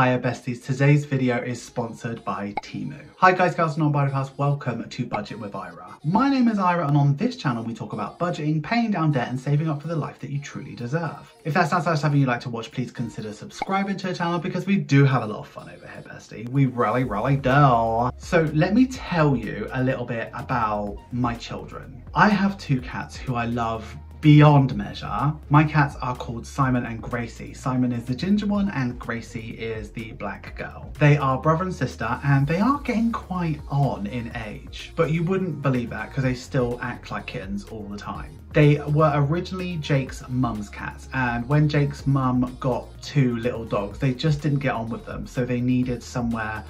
Hiya besties, today's video is sponsored by Temu. Hi guys, girls and non-biopaths, welcome to Budget with Ira. My name is Ira and on this channel we talk about budgeting, paying down debt and saving up for the life that you truly deserve. If that sounds like something you'd like to watch, please consider subscribing to the channel because we do have a lot of fun over here bestie. We really, really do. So let me tell you a little bit about my children. I have two cats who I love beyond measure. My cats are called Simon and Gracie. Simon is the ginger one and Gracie is the black girl. They are brother and sister and they are getting quite on in age, but you wouldn't believe that because they still act like kittens all the time. They were originally Jake's mum's cats and when Jake's mum got two little dogs, they just didn't get on with them. So they needed somewhere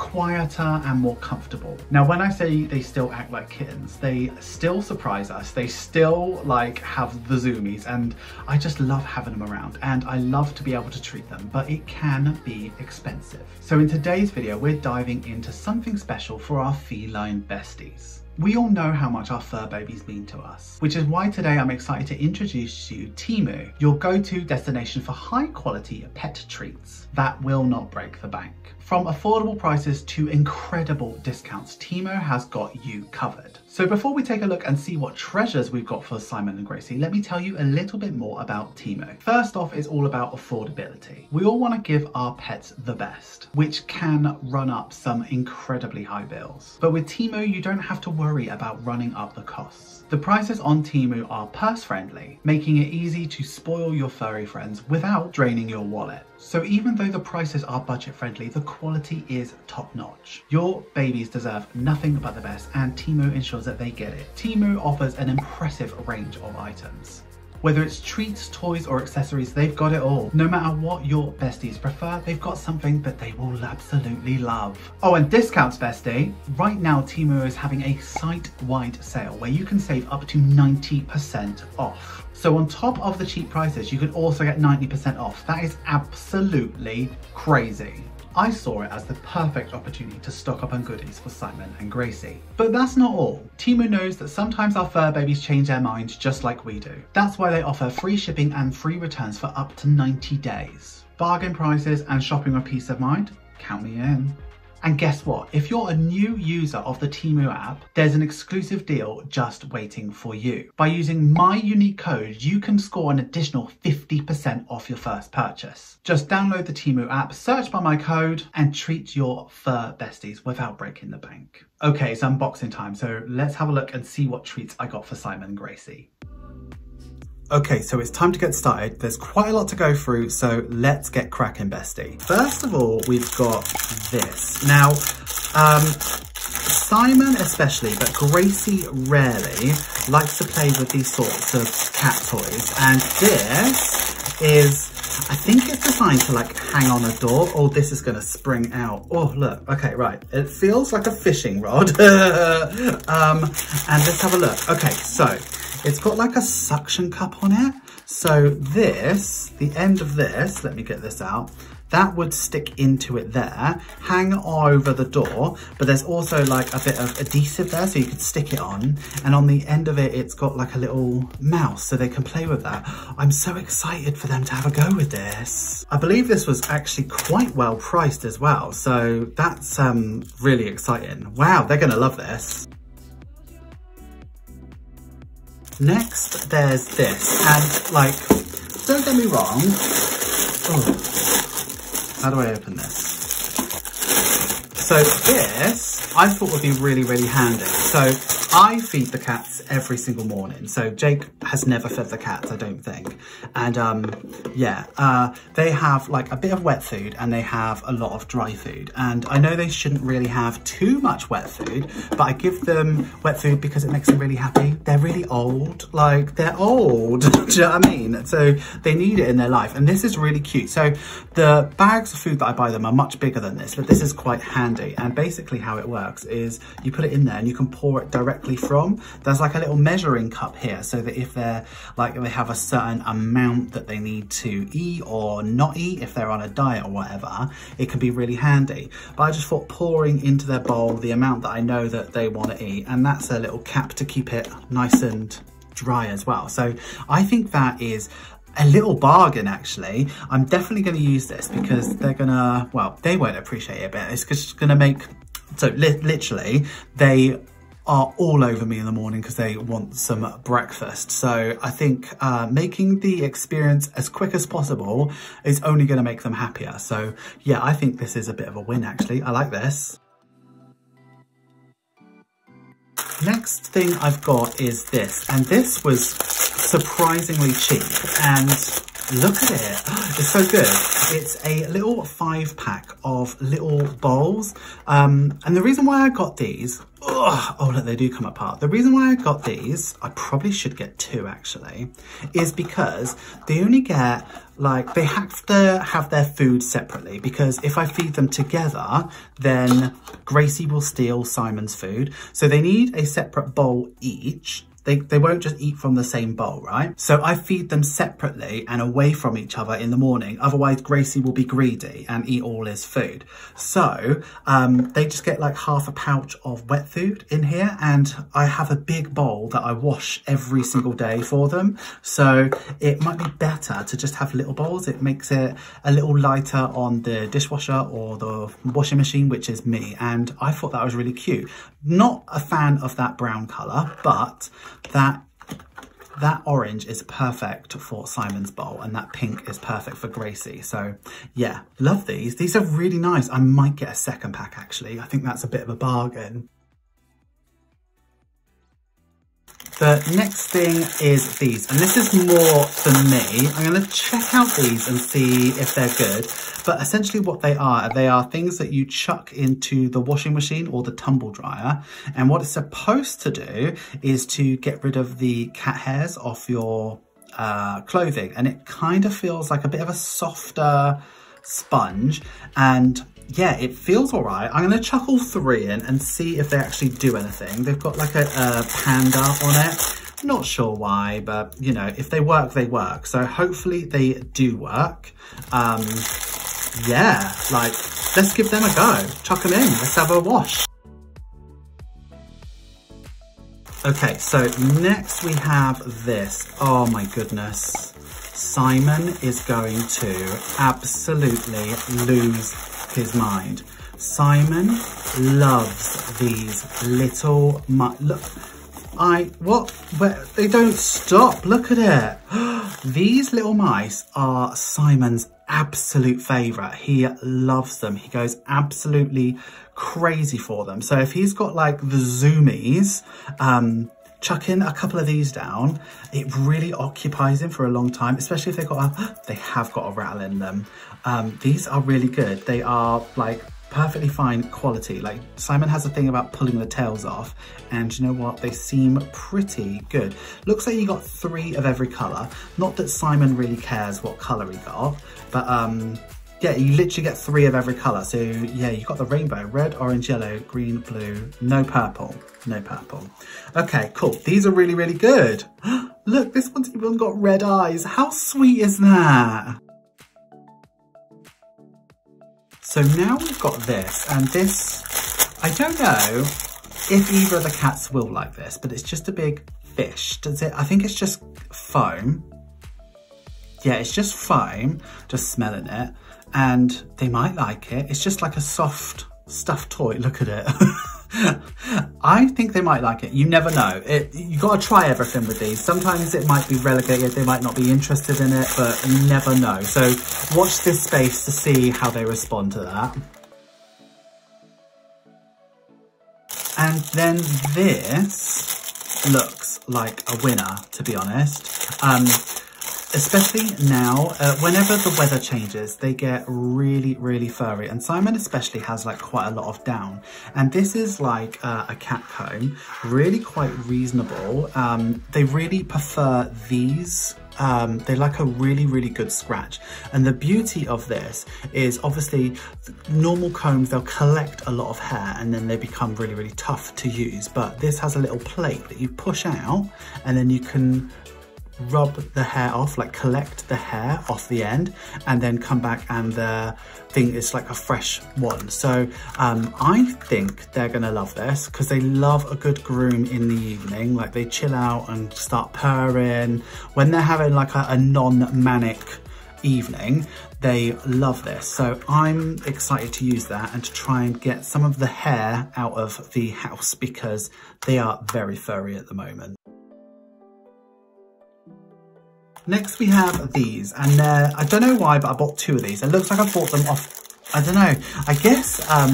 quieter and more comfortable. Now, when I say they still act like kittens, they still surprise us. They still like have the zoomies and I just love having them around and I love to be able to treat them, but it can be expensive. So in today's video, we're diving into something special for our feline besties. We all know how much our fur babies mean to us, which is why today I'm excited to introduce you Temu, your go-to destination for high quality pet treats that will not break the bank. From affordable prices to incredible discounts, Temu has got you covered. So before we take a look and see what treasures we've got for Simon and Gracie, let me tell you a little bit more about Temu. First off, it's all about affordability. We all want to give our pets the best, which can run up some incredibly high bills. But with Temu, you don't have to worry about running up the costs. The prices on Temu are purse friendly, making it easy to spoil your furry friends without draining your wallet. So even though the prices are budget friendly, the quality is top notch. Your babies deserve nothing but the best and Temu ensures that they get it. Temu offers an impressive range of items. Whether it's treats, toys or accessories, they've got it all. No matter what your besties prefer, they've got something that they will absolutely love. Oh, and discounts bestie. Right now, Temu is having a site-wide sale where you can save up to 90% off. So on top of the cheap prices, you can also get 90% off. That is absolutely crazy. I saw it as the perfect opportunity to stock up on goodies for Simon and Gracie. But that's not all. Temu knows that sometimes our fur babies change their minds just like we do. That's why they offer free shipping and free returns for up to 90 days. Bargain prices and shopping with peace of mind? Count me in. And guess what? If you're a new user of the Temu app, there's an exclusive deal just waiting for you. By using my unique code, you can score an additional 50% off your first purchase. Just download the Temu app, search by my code, and treat your fur besties without breaking the bank. Okay, it's unboxing time, so let's have a look and see what treats I got for Simon and Gracie. Okay, so it's time to get started. There's quite a lot to go through, so let's get cracking, bestie. First of all, we've got this. Now, um, Simon especially, but Gracie rarely likes to play with these sorts of cat toys. And this is, I think it's designed to like hang on a door. Oh, this is gonna spring out. Oh, look, okay, right. It feels like a fishing rod. um, and let's have a look. Okay, so it's got like a suction cup on it. So this, the end of this, let me get this out, that would stick into it there, hang over the door, but there's also like a bit of adhesive there so you could stick it on. And on the end of it, it's got like a little mouse so they can play with that. I'm so excited for them to have a go with this. I believe this was actually quite well priced as well. So that's um, really exciting. Wow, they're gonna love this. Next, there's this, and like, don't get me wrong. Oh, how do I open this? So this, I thought would be really, really handy. So I feed the cats every single morning. So Jake has never fed the cats, I don't think. And um, yeah, uh, they have like a bit of wet food and they have a lot of dry food. And I know they shouldn't really have too much wet food, but I give them wet food because it makes them really happy. They're really old, like they're old, do you know what I mean? So they need it in their life. And this is really cute. So the bags of food that I buy them are much bigger than this, but this is quite handy. And basically how it works is you put it in there and you can pour it directly directly from. There's like a little measuring cup here so that if they're like they have a certain amount that they need to eat or not eat, if they're on a diet or whatever, it can be really handy. But I just thought pouring into their bowl the amount that I know that they want to eat and that's a little cap to keep it nice and dry as well. So I think that is a little bargain actually. I'm definitely going to use this because they're going to, well, they won't appreciate it, but it's just going to make, so li literally, they are all over me in the morning because they want some breakfast. So I think uh, making the experience as quick as possible is only going to make them happier. So yeah, I think this is a bit of a win actually. I like this. Next thing I've got is this, and this was surprisingly cheap and look at it, it's so good. It's a little five pack of little bowls. Um, and the reason why I got these Ugh, oh look, they do come apart. The reason why I got these, I probably should get two actually, is because they only get, like, they have to have their food separately because if I feed them together, then Gracie will steal Simon's food. So they need a separate bowl each they, they won't just eat from the same bowl, right? So I feed them separately and away from each other in the morning. Otherwise, Gracie will be greedy and eat all his food. So um, they just get like half a pouch of wet food in here. And I have a big bowl that I wash every single day for them. So it might be better to just have little bowls. It makes it a little lighter on the dishwasher or the washing machine, which is me. And I thought that was really cute. Not a fan of that brown colour, but that that orange is perfect for Simon's bowl and that pink is perfect for Gracie. So yeah, love these. These are really nice. I might get a second pack actually. I think that's a bit of a bargain. The next thing is these, and this is more for me. I'm going to check out these and see if they're good. But essentially what they are, they are things that you chuck into the washing machine or the tumble dryer. And what it's supposed to do is to get rid of the cat hairs off your uh, clothing. And it kind of feels like a bit of a softer sponge. And yeah, it feels all right. I'm going to chuck all three in and see if they actually do anything. They've got like a, a panda on it. Not sure why, but you know, if they work, they work. So hopefully they do work. Um, yeah, like, let's give them a go. Chuck them in, let's have a wash. Okay, so next we have this. Oh my goodness. Simon is going to absolutely lose his mind. Simon loves these little, look, I, what, where, they don't stop, look at it. these little mice are Simon's absolute favourite. He loves them. He goes absolutely crazy for them. So if he's got like the zoomies, um, chuck in a couple of these down. It really occupies him for a long time, especially if they've got a, they have got a rattle in them. Um, these are really good. They are like perfectly fine quality. Like Simon has a thing about pulling the tails off and you know what? They seem pretty good. Looks like you got three of every color. Not that Simon really cares what color he got, but um, yeah, you literally get three of every colour. So yeah, you've got the rainbow, red, orange, yellow, green, blue, no purple, no purple. Okay, cool. These are really, really good. Look, this one's even got red eyes. How sweet is that? So now we've got this, and this, I don't know if either of the cats will like this, but it's just a big fish. Does it? I think it's just foam. Yeah, it's just foam, just smelling it and they might like it. It's just like a soft stuffed toy. Look at it. I think they might like it. You never know. It, you got to try everything with these. Sometimes it might be relegated. They might not be interested in it, but you never know. So watch this space to see how they respond to that. And then this looks like a winner, to be honest. Um, especially now, uh, whenever the weather changes, they get really, really furry. And Simon especially has like quite a lot of down. And this is like uh, a cat comb, really quite reasonable. Um, they really prefer these um, they like a really, really good scratch. And the beauty of this is obviously normal combs, they'll collect a lot of hair and then they become really, really tough to use. But this has a little plate that you push out and then you can rub the hair off, like collect the hair off the end and then come back and the thing is like a fresh one. So um, I think they're gonna love this because they love a good groom in the evening. Like they chill out and start purring. When they're having like a, a non-manic evening, they love this. So I'm excited to use that and to try and get some of the hair out of the house because they are very furry at the moment. Next we have these and uh, I don't know why but I bought two of these. It looks like I bought them off I don't know. I guess um,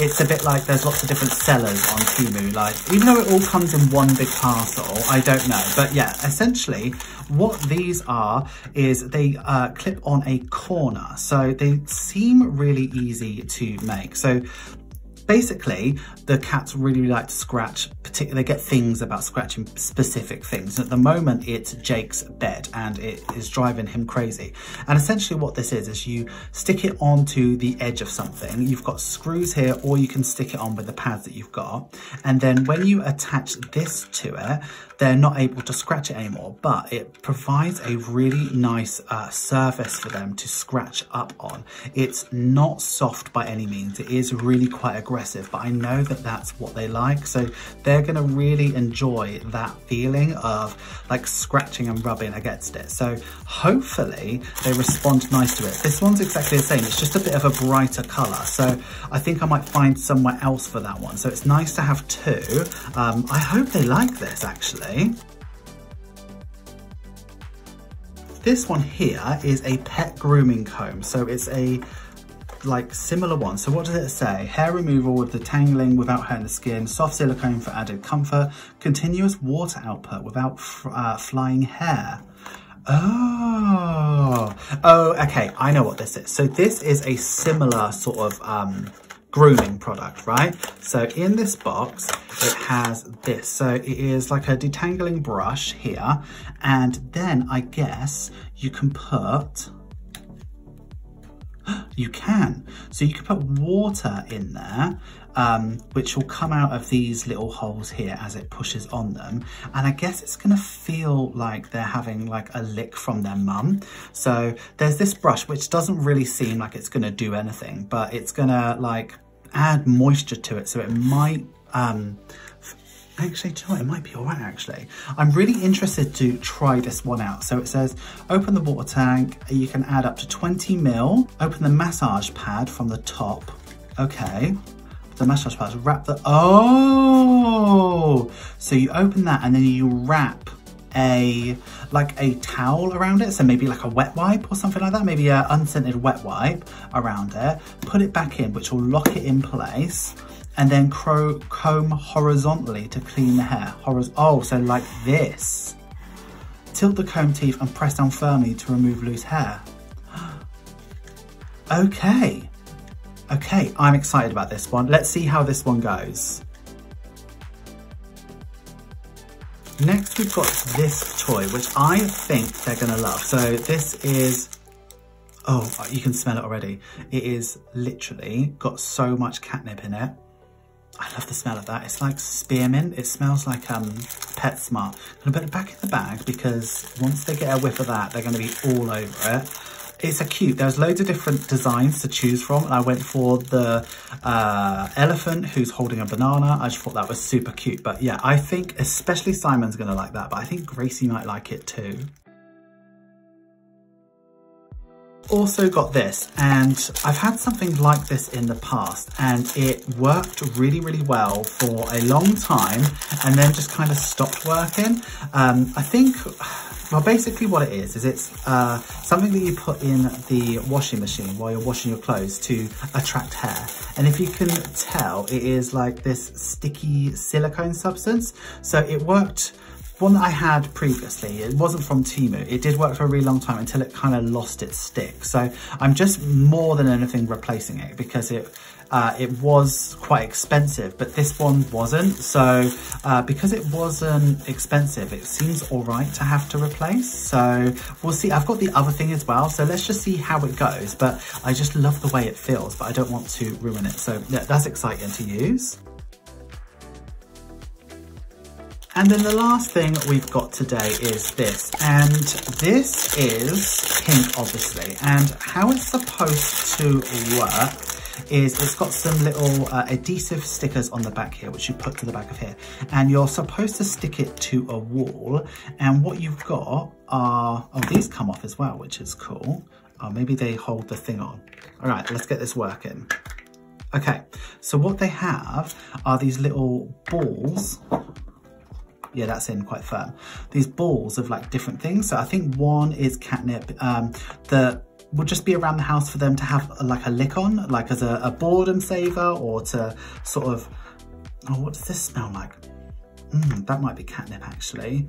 it's a bit like there's lots of different sellers on Temu. Like, even though it all comes in one big parcel, I don't know. But yeah, essentially, what these are is they uh, clip on a corner. So they seem really easy to make. So basically the cats really, really like to scratch particular they get things about scratching specific things. At the moment it's jake's bed and it is driving him crazy. And essentially what this is is you stick it onto the edge of something. You've got screws here or you can stick it on with the pads that you've got. And then when you attach this to it they're not able to scratch it anymore, but it provides a really nice uh, surface for them to scratch up on. It's not soft by any means. It is really quite aggressive, but I know that that's what they like. So they're gonna really enjoy that feeling of like scratching and rubbing against it. So hopefully they respond nice to it. This one's exactly the same. It's just a bit of a brighter color. So I think I might find somewhere else for that one. So it's nice to have two. Um, I hope they like this actually today. This one here is a pet grooming comb. So it's a like similar one. So what does it say? Hair removal with detangling without hurting the skin, soft silicone for added comfort, continuous water output without uh, flying hair. Oh, oh, okay. I know what this is. So this is a similar sort of um, grooming product, right? So in this box, it has this. So it is like a detangling brush here. And then I guess you can put, you can. So you can put water in there, um, which will come out of these little holes here as it pushes on them. And I guess it's gonna feel like they're having like a lick from their mum. So there's this brush, which doesn't really seem like it's gonna do anything, but it's gonna like add moisture to it. So it might, um, actually, you know it might be all right, actually. I'm really interested to try this one out. So it says, open the water tank. You can add up to 20 mil. Open the massage pad from the top. Okay. The massage pad, wrap the, oh! So you open that and then you wrap a like a towel around it so maybe like a wet wipe or something like that maybe a unscented wet wipe around it. Put it back in which will lock it in place and then comb horizontally to clean the hair. Horiz oh so like this. Tilt the comb teeth and press down firmly to remove loose hair. Okay. Okay i'm excited about this one. Let's see how this one goes Next we've got this toy, which I think they're gonna love. So this is, oh, you can smell it already. It is literally got so much catnip in it. I love the smell of that. It's like spearmint. It smells like um, PetSmart. I'm gonna put it back in the bag because once they get a whiff of that, they're gonna be all over it. It's a cute, there's loads of different designs to choose from. And I went for the uh, elephant who's holding a banana. I just thought that was super cute. But yeah, I think especially Simon's gonna like that, but I think Gracie might like it too. also got this and I've had something like this in the past and it worked really really well for a long time and then just kind of stopped working um, I think well, basically what it is, is it's uh, something that you put in the washing machine while you're washing your clothes to attract hair. And if you can tell, it is like this sticky silicone substance. So it worked one that I had previously, it wasn't from Temu. It did work for a really long time until it kind of lost its stick. So I'm just more than anything replacing it because it uh, it was quite expensive, but this one wasn't. So uh, because it wasn't expensive, it seems all right to have to replace. So we'll see. I've got the other thing as well. So let's just see how it goes. But I just love the way it feels, but I don't want to ruin it. So yeah, that's exciting to use. And then the last thing we've got today is this. And this is pink, obviously. And how it's supposed to work is it's got some little uh, adhesive stickers on the back here, which you put to the back of here. And you're supposed to stick it to a wall. And what you've got are, oh, these come off as well, which is cool. Oh, maybe they hold the thing on. All right, let's get this working. Okay, so what they have are these little balls yeah, that's in quite firm. These balls of like different things. So I think one is catnip um, that would just be around the house for them to have like a lick on, like as a, a boredom saver or to sort of, oh, what does this smell like? Mm, that might be catnip actually.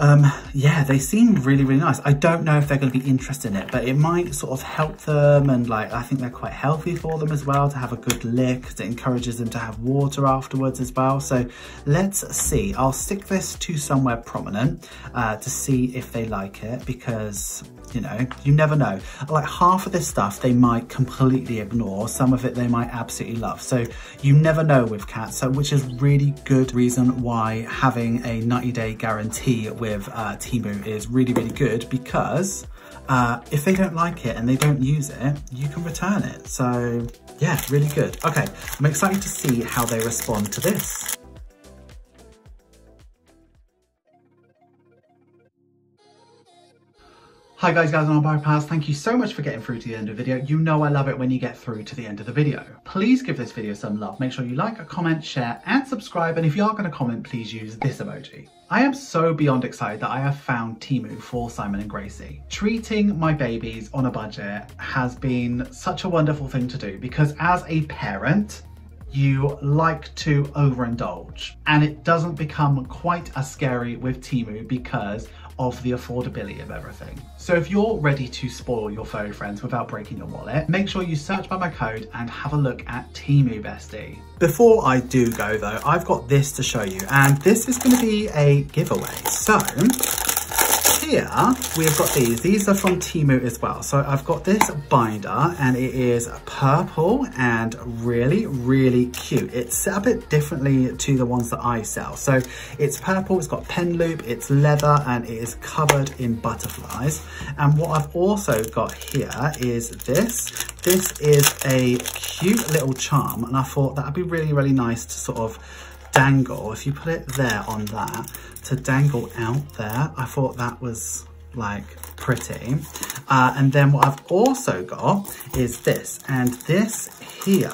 Um, yeah, they seem really, really nice. I don't know if they're going to be interested in it, but it might sort of help them. And like, I think they're quite healthy for them as well to have a good lick. It encourages them to have water afterwards as well. So let's see. I'll stick this to somewhere prominent uh, to see if they like it because you know, you never know. Like half of this stuff they might completely ignore, some of it they might absolutely love. So you never know with cats, so which is really good reason why having a 90 day guarantee with uh, Temu is really, really good because uh, if they don't like it and they don't use it, you can return it. So yeah, really good. Okay, I'm excited to see how they respond to this. Hi guys, guys on Bypass, thank you so much for getting through to the end of the video. You know I love it when you get through to the end of the video. Please give this video some love. Make sure you like, comment, share and subscribe and if you are going to comment, please use this emoji. I am so beyond excited that I have found Temu for Simon and Gracie. Treating my babies on a budget has been such a wonderful thing to do because as a parent, you like to overindulge and it doesn't become quite as scary with Temu because of the affordability of everything. So if you're ready to spoil your furry friends without breaking your wallet, make sure you search by my code and have a look at Temu Bestie. Before I do go though, I've got this to show you and this is going to be a giveaway. So here we've got these. These are from Temu as well. So I've got this binder and it is purple and really, really cute. It's set a bit differently to the ones that I sell. So it's purple, it's got pen loop, it's leather and it is covered in butterflies. And what I've also got here is this. This is a cute little charm and I thought that'd be really, really nice to sort of dangle, if you put it there on that, to dangle out there, I thought that was like pretty. Uh, and then what I've also got is this, and this here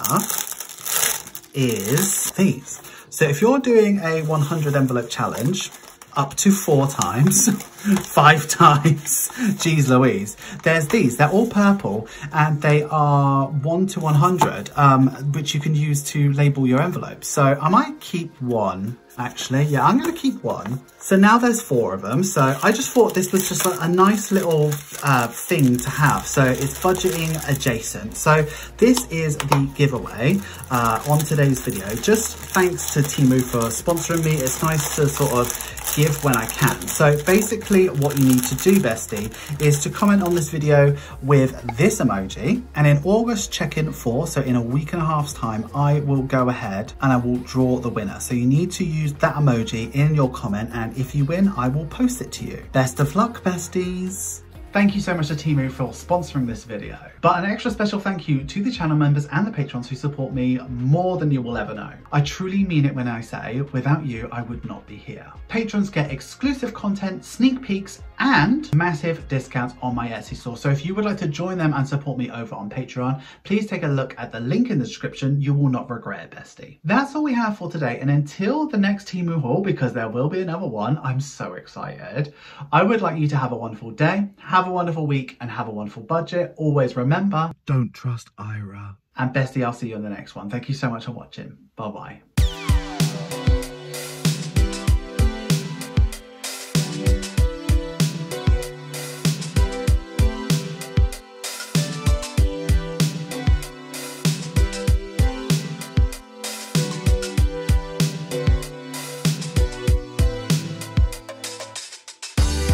is these. So if you're doing a 100 envelope challenge, up to four times, five times, geez Louise. There's these, they're all purple and they are one to 100, um, which you can use to label your envelopes. So I might keep one actually. Yeah, I'm going to keep one. So now there's four of them. So I just thought this was just a, a nice little uh, thing to have. So it's budgeting adjacent. So this is the giveaway uh, on today's video. Just thanks to Temu for sponsoring me. It's nice to sort of give when I can. So basically what you need to do, bestie, is to comment on this video with this emoji and in August check-in 4, so in a week and a half's time, I will go ahead and I will draw the winner. So you need to use that emoji in your comment and if you win, I will post it to you. Best of luck, besties. Thank you so much to Temu for sponsoring this video. But an extra special thank you to the channel members and the patrons who support me more than you will ever know. I truly mean it when I say, without you, I would not be here. Patrons get exclusive content, sneak peeks, and massive discounts on my Etsy store. So if you would like to join them and support me over on Patreon, please take a look at the link in the description. You will not regret it, bestie. That's all we have for today. And until the next Temu haul, because there will be another one, I'm so excited. I would like you to have a wonderful day, have a wonderful week, and have a wonderful budget. Always remember, don't trust Ira. And bestie, I'll see you in the next one. Thank you so much for watching. Bye-bye.